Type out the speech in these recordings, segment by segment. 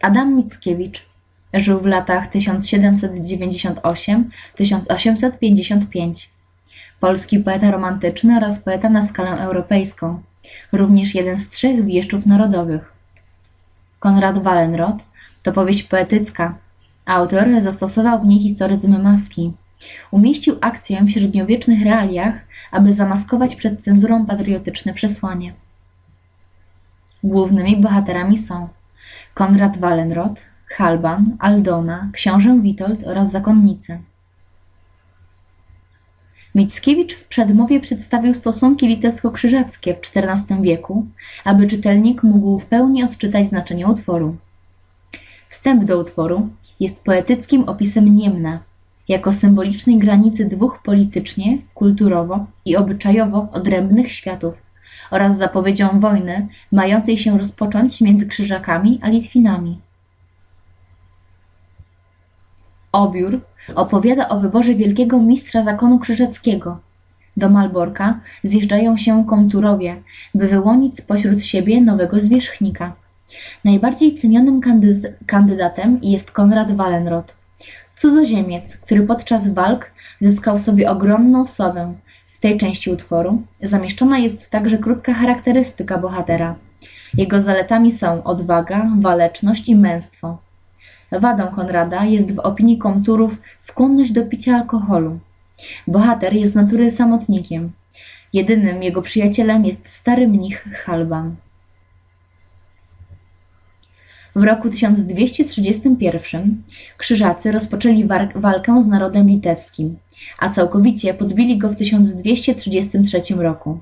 Adam Mickiewicz żył w latach 1798-1855. Polski poeta romantyczny oraz poeta na skalę europejską. Również jeden z trzech wieszczów narodowych. Konrad Wallenrod to powieść poetycka. Autor zastosował w niej historyzm maski. Umieścił akcję w średniowiecznych realiach, aby zamaskować przed cenzurą patriotyczne przesłanie. Głównymi bohaterami są Konrad Wallenrod, Halban, Aldona, książę Witold oraz zakonnice. Mickiewicz w przedmowie przedstawił stosunki litewsko-krzyżackie w XIV wieku, aby czytelnik mógł w pełni odczytać znaczenie utworu. Wstęp do utworu jest poetyckim opisem Niemna, jako symbolicznej granicy dwóch politycznie, kulturowo i obyczajowo odrębnych światów oraz zapowiedzią wojny mającej się rozpocząć między Krzyżakami a Litwinami. Obiór opowiada o wyborze wielkiego mistrza zakonu krzyżackiego. Do Malborka zjeżdżają się komturowie, by wyłonić spośród siebie nowego zwierzchnika. Najbardziej cenionym kandydatem jest Konrad Wallenrod, cudzoziemiec, który podczas walk zyskał sobie ogromną sławę. W tej części utworu zamieszczona jest także krótka charakterystyka bohatera. Jego zaletami są odwaga, waleczność i męstwo. Wadą Konrada jest w opinii komturów skłonność do picia alkoholu. Bohater jest z natury samotnikiem. Jedynym jego przyjacielem jest stary mnich Halban. W roku 1231 krzyżacy rozpoczęli walkę z narodem litewskim, a całkowicie podbili go w 1233 roku.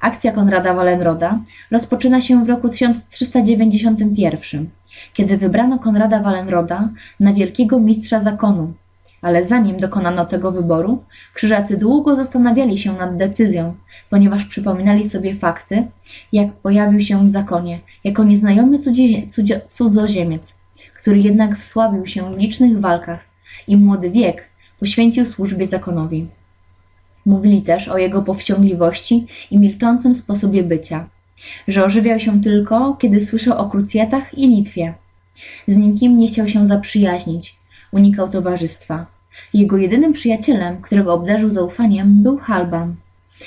Akcja Konrada Wallenroda rozpoczyna się w roku 1391 kiedy wybrano Konrada Wallenroda na wielkiego mistrza zakonu. Ale zanim dokonano tego wyboru, krzyżacy długo zastanawiali się nad decyzją, ponieważ przypominali sobie fakty, jak pojawił się w zakonie jako nieznajomy cudzoziemiec, który jednak wsławił się w licznych walkach i młody wiek poświęcił służbie zakonowi. Mówili też o jego powściągliwości i milczącym sposobie bycia, że ożywiał się tylko, kiedy słyszał o krucjatach i Litwie. Z nikim nie chciał się zaprzyjaźnić, unikał towarzystwa. Jego jedynym przyjacielem, którego obdarzył zaufaniem, był Halban,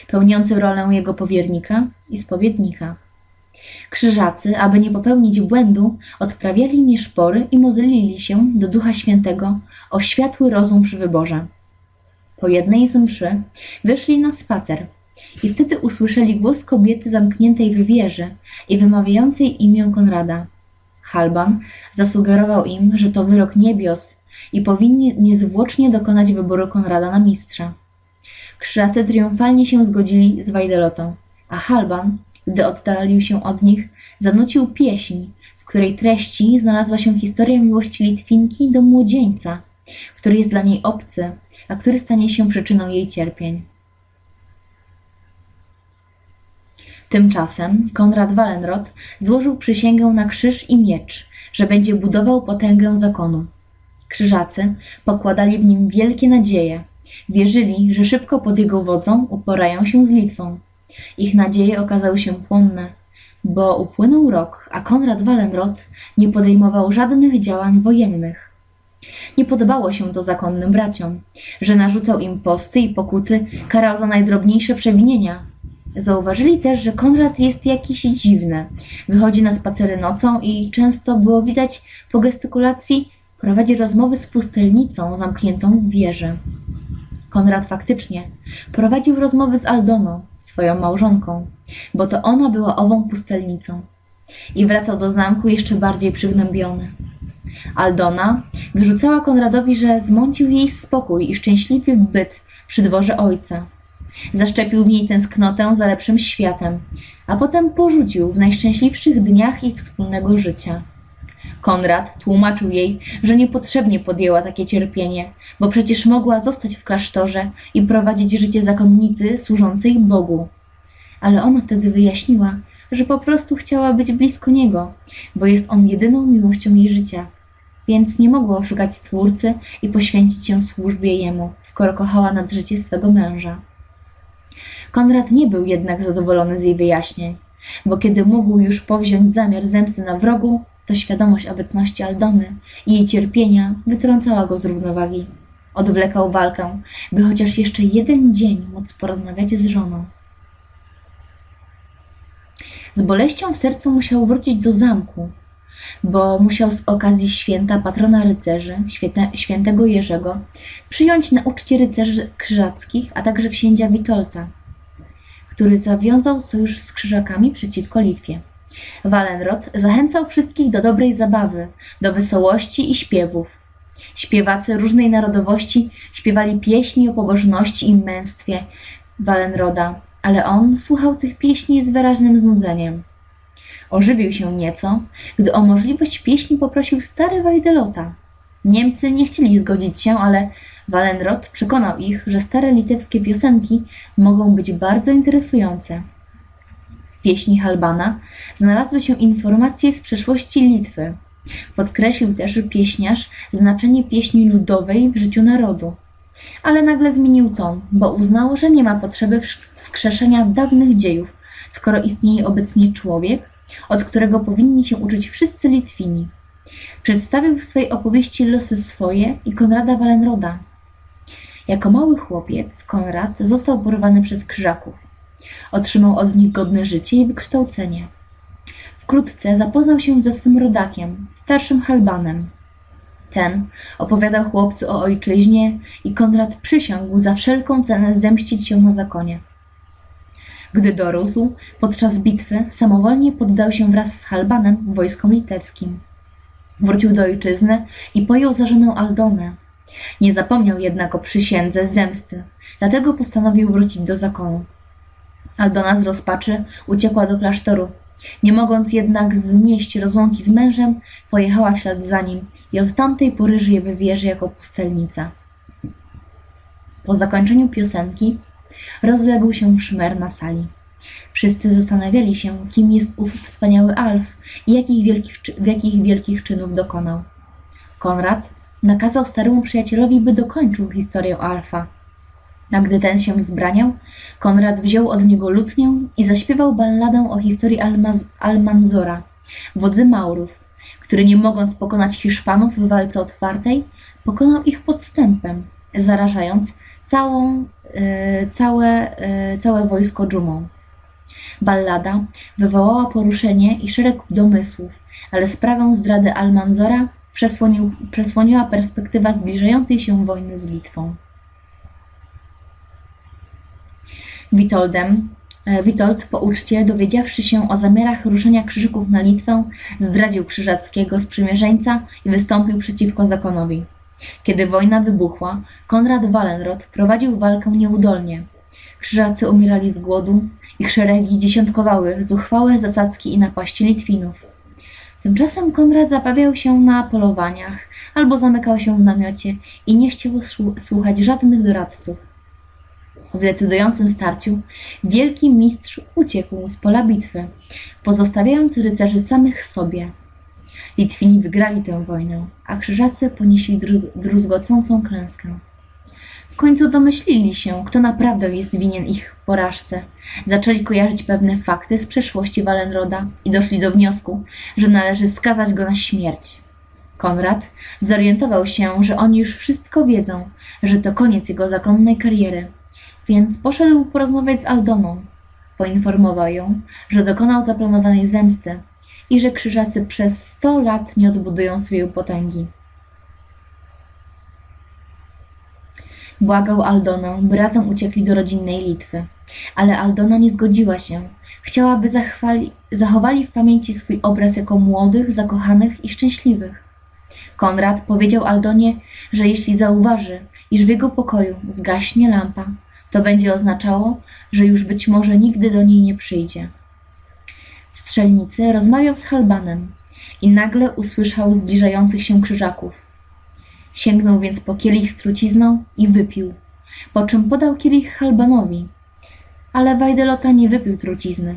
pełniący rolę jego powiernika i spowiednika. Krzyżacy, aby nie popełnić błędu, odprawiali nieszpory i modlili się do Ducha Świętego o światły rozum przy wyborze. Po jednej z mszy wyszli na spacer i wtedy usłyszeli głos kobiety zamkniętej w wieży i wymawiającej imię Konrada. Halban zasugerował im, że to wyrok niebios i powinni niezwłocznie dokonać wyboru Konrada na mistrza. Krzyżacy triumfalnie się zgodzili z Wajdelotą, a Halban, gdy oddalił się od nich, zanucił pieśń, w której treści znalazła się historia miłości Litwinki do młodzieńca, który jest dla niej obcy, a który stanie się przyczyną jej cierpień. Tymczasem Konrad Wallenrod złożył przysięgę na krzyż i miecz, że będzie budował potęgę zakonu. Krzyżacy pokładali w nim wielkie nadzieje. Wierzyli, że szybko pod jego wodzą uporają się z Litwą. Ich nadzieje okazały się płonne, bo upłynął rok, a Konrad Wallenrod nie podejmował żadnych działań wojennych. Nie podobało się to zakonnym braciom, że narzucał im posty i pokuty, karał za najdrobniejsze przewinienia, Zauważyli też, że Konrad jest jakiś dziwny. Wychodzi na spacery nocą i często było widać po gestykulacji prowadzi rozmowy z pustelnicą zamkniętą w wieży. Konrad faktycznie prowadził rozmowy z Aldoną, swoją małżonką, bo to ona była ową pustelnicą. I wracał do zamku jeszcze bardziej przygnębiony. Aldona wyrzucała Konradowi, że zmącił jej spokój i szczęśliwy byt przy dworze ojca. Zaszczepił w niej tęsknotę za lepszym światem, a potem porzucił w najszczęśliwszych dniach ich wspólnego życia. Konrad tłumaczył jej, że niepotrzebnie podjęła takie cierpienie, bo przecież mogła zostać w klasztorze i prowadzić życie zakonnicy służącej Bogu. Ale ona wtedy wyjaśniła, że po prostu chciała być blisko niego, bo jest on jedyną miłością jej życia. Więc nie mogła oszukać Stwórcy i poświęcić się służbie jemu, skoro kochała nad życie swego męża. Konrad nie był jednak zadowolony z jej wyjaśnień. bo kiedy mógł już powziąć zamiar zemsty na wrogu, to świadomość obecności Aldony i jej cierpienia wytrącała go z równowagi. Odwlekał walkę, by chociaż jeszcze jeden dzień móc porozmawiać z żoną. Z boleścią w sercu musiał wrócić do zamku, bo musiał z okazji święta patrona rycerzy, świętego Jerzego, przyjąć na uczcie rycerzy krzyżackich, a także księcia Witolta, który zawiązał sojusz z krzyżakami przeciwko Litwie. Walenrod zachęcał wszystkich do dobrej zabawy, do wesołości i śpiewów. Śpiewacy różnej narodowości śpiewali pieśni o pobożności i męstwie Walenroda, ale on słuchał tych pieśni z wyraźnym znudzeniem. Ożywił się nieco, gdy o możliwość pieśni poprosił stary Wajdelota. Niemcy nie chcieli zgodzić się, ale Walenrod przekonał ich, że stare litewskie piosenki mogą być bardzo interesujące. Pieśni Halbana znalazły się informacje z przeszłości Litwy. Podkreślił też pieśniarz znaczenie pieśni ludowej w życiu narodu. Ale nagle zmienił ton, bo uznał, że nie ma potrzeby wskrzeszenia dawnych dziejów, skoro istnieje obecnie człowiek, od którego powinni się uczyć wszyscy Litwini. Przedstawił w swej opowieści losy swoje i Konrada Walenroda. Jako mały chłopiec Konrad został porwany przez krzyżaków. Otrzymał od nich godne życie i wykształcenie. Wkrótce zapoznał się ze swym rodakiem, starszym Halbanem. Ten opowiadał chłopcu o ojczyźnie i Konrad przysiągł za wszelką cenę zemścić się na zakonie. Gdy dorósł, podczas bitwy samowolnie poddał się wraz z Halbanem wojskom litewskim. Wrócił do ojczyzny i pojął za żonę Aldonę. Nie zapomniał jednak o przysiędze zemsty, dlatego postanowił wrócić do zakonu. Aldona z rozpaczy uciekła do klasztoru. Nie mogąc jednak znieść rozłąki z mężem, pojechała w ślad za nim i od tamtej pory żyje we wieży jako pustelnica. Po zakończeniu piosenki Rozległ się szmer na sali. Wszyscy zastanawiali się, kim jest ów wspaniały Alf i jakich wielkich, jakich wielkich czynów dokonał. Konrad nakazał staremu przyjacielowi, by dokończył historię Alfa. A gdy ten się wzbraniał, Konrad wziął od niego lutnię i zaśpiewał balladę o historii Almanzora, wodzy Maurów, który nie mogąc pokonać Hiszpanów w walce otwartej, pokonał ich podstępem, zarażając całą, e, całe, e, całe wojsko dżumą. Ballada wywołała poruszenie i szereg domysłów, ale sprawę zdrady Almanzora przesłoniła perspektywa zbliżającej się wojny z Litwą. Witoldem, e, Witold po uczcie, dowiedziawszy się o zamiarach ruszenia krzyżyków na Litwę, zdradził Krzyżackiego sprzymierzeńca i wystąpił przeciwko zakonowi. Kiedy wojna wybuchła, Konrad Wallenrod prowadził walkę nieudolnie. Krzyżacy umierali z głodu, ich szeregi dziesiątkowały zuchwałe zasadzki i napaści Litwinów. Tymczasem Konrad zabawiał się na polowaniach albo zamykał się w namiocie i nie chciał słuchać żadnych doradców. W decydującym starciu wielki mistrz uciekł z pola bitwy, pozostawiając rycerzy samych sobie. Litwini wygrali tę wojnę, a krzyżacy ponieśli dru druzgocącą klęskę. W końcu domyślili się, kto naprawdę jest winien ich porażce. Zaczęli kojarzyć pewne fakty z przeszłości Walenroda i doszli do wniosku, że należy skazać go na śmierć. Konrad zorientował się, że oni już wszystko wiedzą, że to koniec jego zakonnej kariery, więc poszedł porozmawiać z Aldoną. Poinformował ją, że dokonał zaplanowanej zemsty i że krzyżacy przez sto lat nie odbudują swojej potęgi. Błagał Aldonę, by razem uciekli do rodzinnej Litwy, ale Aldona nie zgodziła się. Chciałaby zachwali, zachowali w pamięci swój obraz jako młodych, zakochanych i szczęśliwych. Konrad powiedział Aldonie, że jeśli zauważy, iż w jego pokoju zgaśnie lampa, to będzie oznaczało, że już być może nigdy do niej nie przyjdzie strzelnicy rozmawiał z Halbanem i nagle usłyszał zbliżających się krzyżaków. Sięgnął więc po kielich z trucizną i wypił, po czym podał kielich Halbanowi. Ale Wajdelota nie wypił trucizny,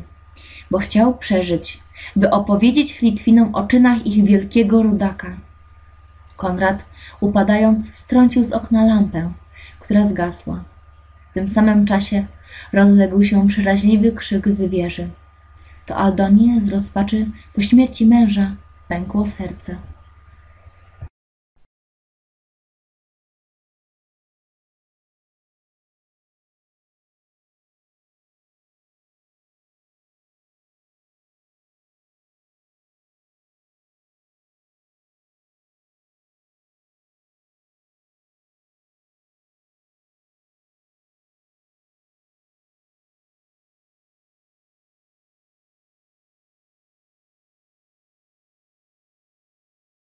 bo chciał przeżyć, by opowiedzieć Litwinom o czynach ich wielkiego rudaka. Konrad, upadając, strącił z okna lampę, która zgasła. W tym samym czasie rozległ się przeraźliwy krzyk z wieży. to Aldonie z rozpaczy po śmierci męża pękło serce.